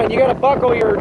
steering, you got to buckle your